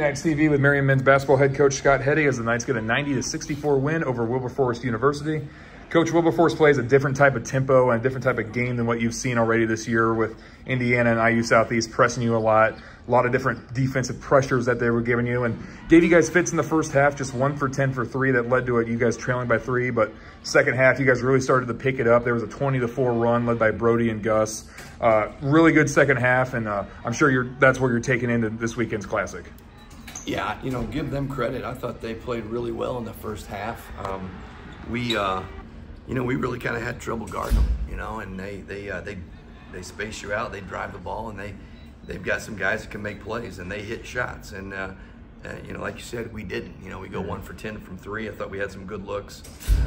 Knights TV with Marian men's basketball head coach Scott Heady as the Knights get a 90 to 64 win over Wilberforce University. Coach Wilberforce plays a different type of tempo and a different type of game than what you've seen already this year with Indiana and IU Southeast pressing you a lot. A lot of different defensive pressures that they were giving you and gave you guys fits in the first half, just one for 10 for three that led to it. You guys trailing by three, but second half, you guys really started to pick it up. There was a 20 to four run led by Brody and Gus. Uh, really good second half, and uh, I'm sure you're, that's where you're taking into this weekend's Classic. Yeah, you know, give them credit. I thought they played really well in the first half. Um, we, uh, you know, we really kind of had trouble guarding them, you know, and they they uh, they they space you out, they drive the ball, and they they've got some guys that can make plays and they hit shots. And uh, uh, you know, like you said, we didn't. You know, we go one for ten from three. I thought we had some good looks.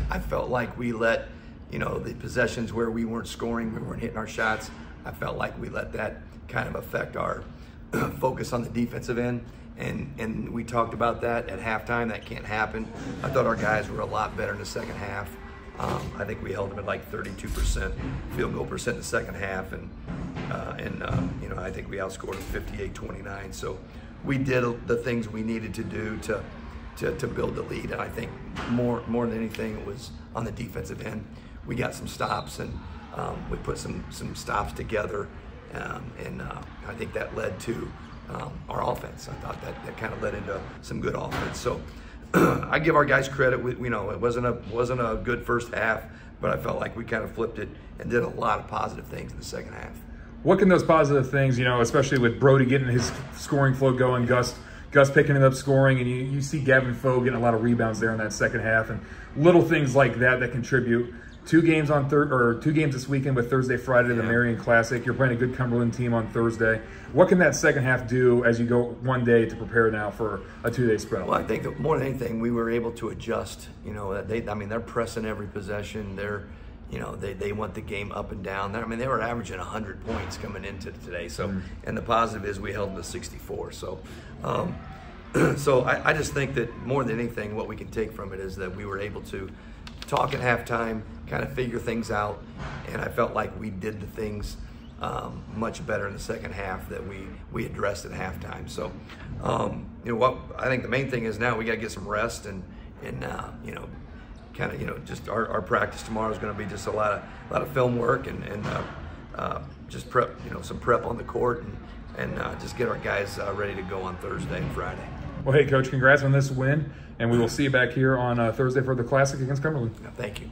I felt like we let you know the possessions where we weren't scoring, we weren't hitting our shots. I felt like we let that kind of affect our focus on the defensive end and and we talked about that at halftime. That can't happen. I thought our guys were a lot better in the second half. Um, I think we held them at like 32% field goal percent in the second half, and uh, and um, you know I think we outscored them 58-29. So we did the things we needed to do to, to to build the lead, and I think more more than anything it was on the defensive end. We got some stops, and um, we put some some stops together, um, and uh, I think that led to um, our offense. I thought that, that kind of led into some good offense. So I give our guys credit. We, you know, it wasn't a wasn't a good first half, but I felt like we kind of flipped it and did a lot of positive things in the second half. What can those positive things, you know, especially with Brody getting his scoring flow going, Gus Gus picking it up scoring, and you, you see Gavin Foe getting a lot of rebounds there in that second half, and little things like that that contribute two games on third or two games this weekend with Thursday, Friday, yeah. the Marian Classic. You're playing a good Cumberland team on Thursday. What can that second half do as you go one day to prepare now for a two-day spread? Well, I think more than anything, we were able to adjust. You know, they, I mean, they're pressing every possession. They're, you know, they, they want the game up and down. They're, I mean, they were averaging 100 points coming into today. So, mm. and the positive is we held them to 64. So, um, so I, I just think that more than anything, what we can take from it is that we were able to talk at halftime, kind of figure things out, and I felt like we did the things um, much better in the second half that we we addressed at halftime. So, um, you know what I think the main thing is now we got to get some rest and and uh, you know kind of you know just our, our practice tomorrow is going to be just a lot of a lot of film work and and uh, uh, just prep you know some prep on the court and and uh, just get our guys uh, ready to go on Thursday and Friday. Well, hey, Coach, congrats on this win, and we will see you back here on uh, Thursday for the Classic against Cumberland. Thank you.